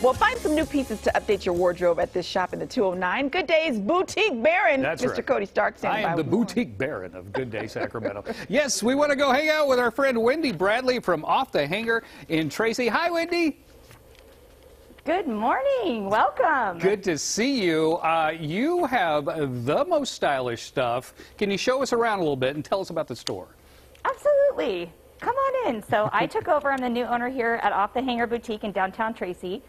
Well, find some new pieces to update your wardrobe at this shop in the 209. Good Day's Boutique Baron. That's Mr. right. Cody Stark I standing am by the with more. boutique baron of Good Day Sacramento. yes, we want to go hang out with our friend Wendy Bradley from Off the Hanger in Tracy. Hi, Wendy. Good morning. Welcome. Good to see you. Uh, you have the most stylish stuff. Can you show us around a little bit and tell us about the store? Absolutely. Come on in. So I took over. I'm the new owner here at Off the Hanger Boutique in downtown Tracy.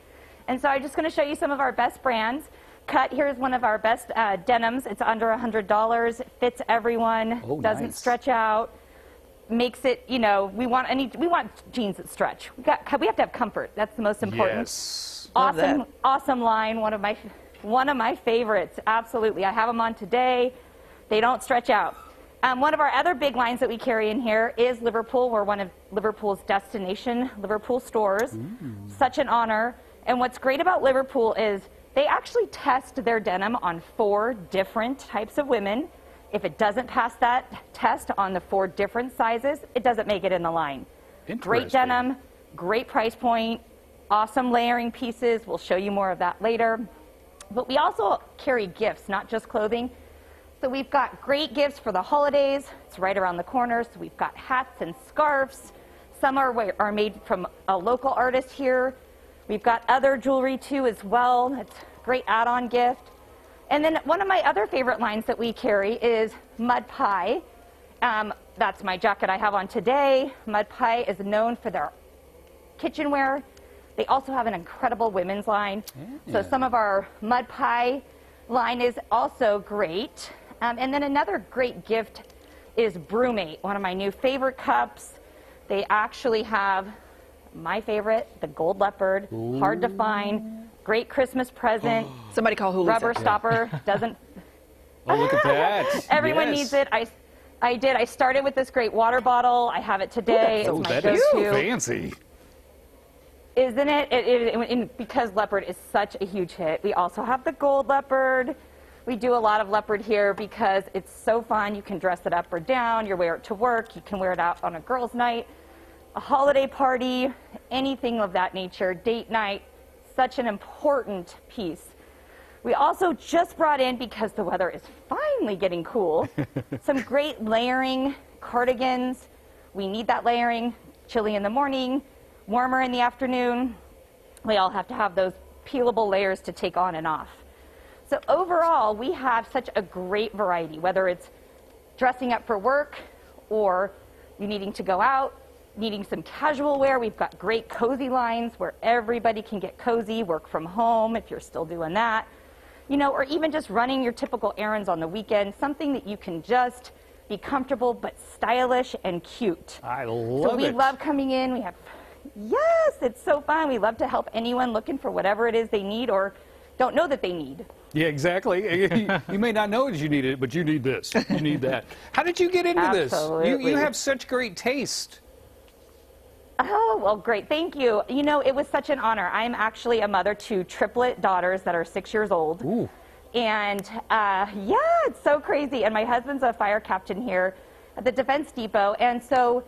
And so I'm just going to show you some of our best brands. Cut here is one of our best uh, denims. It's under $100. Fits everyone. Oh, doesn't nice. stretch out. Makes it, you know, we want any, we want jeans that stretch. We got, we have to have comfort. That's the most important. Yes. Awesome, awesome line. One of my, one of my favorites. Absolutely, I have them on today. They don't stretch out. Um, one of our other big lines that we carry in here is Liverpool. We're one of Liverpool's destination Liverpool stores. Such an honor. And what's great about Liverpool is they actually test their denim on four different types of women. If it doesn't pass that test on the four different sizes, it doesn't make it in the line. Great denim, great price point, awesome layering pieces. We'll show you more of that later. But we also carry gifts, not just clothing. So we've got great gifts for the holidays. It's right around the corner. So we've got hats and scarves. Some are, are made from a local artist here. We've got other jewelry too as well. It's a great add-on gift. And then one of my other favorite lines that we carry is Mud Pie. Um, that's my jacket I have on today. Mud Pie is known for their kitchenware. They also have an incredible women's line. So some of our Mud Pie line is also great. Um, and then another great gift is BrüMate, one of my new favorite cups. They actually have my favorite, the gold leopard, hard to find, great Christmas present, Somebody call Hulu. rubber stopper, doesn't Oh, look at that. Everyone Yes. needs it. I, I did. I started with this great water bottle. I have it today. Oh, it's my that is go-to. fancy. Isn't it? It, it, it- and because leopard is such a huge hit, we also have the gold leopard. We do a lot of leopard here because it's so fun. You can dress it up or down. You wear it to work. You can wear it out on a girls' night, a holiday party, anything of that nature, date night. Such an important piece. We also just brought in, because the weather is finally getting cool, some great layering cardigans. We need that layering. Chilly in the morning, warmer in the afternoon. We all have to have those peelable layers to take on and off. So overall, we have such a great variety, whether it's dressing up for work or you needing to go out, needing some casual wear. We've got great cozy lines where everybody can get cozy, work from home if you're still doing that. You know, or even just running your typical errands on the weekend, something that you can just be comfortable but stylish and cute. I love So we it. love coming in. We have, yes, it's so fun. We love to help anyone looking for whatever it is they need or don't know that they need. Yeah, exactly. you, you may not know that you need it, but you need this. You need that. How did you get into this? You, Absolutely. you have such great taste. Oh, well, great. Thank you. You know, it was such an honor. I'm actually a mother to triplet daughters that are six years old. Ooh. And uh, yeah, it's so crazy. And my husband's a fire captain here at the Defense Depot. And so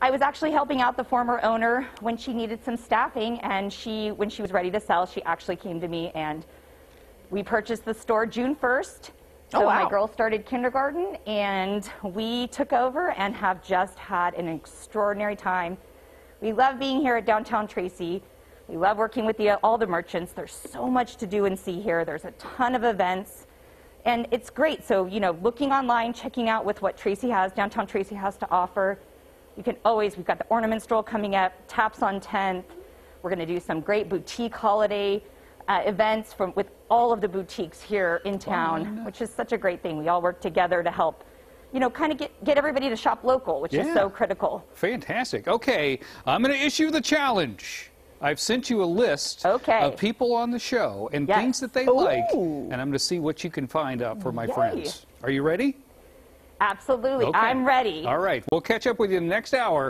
I was actually helping out the former owner when she needed some staffing. And she, when she was ready to sell, she actually came to me and we purchased the store June 1st. So Oh, wow. my girls started kindergarten and we took over and have just had an extraordinary time. We love being here at downtown Tracy. We love working with the, all the merchants. There's so much to do and see here. There's a ton of events. And it's great. So, you know, looking online, checking out with what Tracy has, downtown Tracy has to offer. You can always, we've got the ornament stroll coming up, Taps on 10th. We're going to do some great boutique holiday uh, events from with all of the boutiques here in town, which is such a great thing. We all work together to help, you know, kind of get, get everybody to shop local, which is so critical. Fantastic. Okay, I'm going to issue the challenge. I've sent you a list Okay. of people on the show and Yes. things that they Ooh. like, and I'm going to see what you can find out for my Yay. friends. Are you ready? Absolutely. Okay. I'm ready. All right. We'll catch up with you the next hour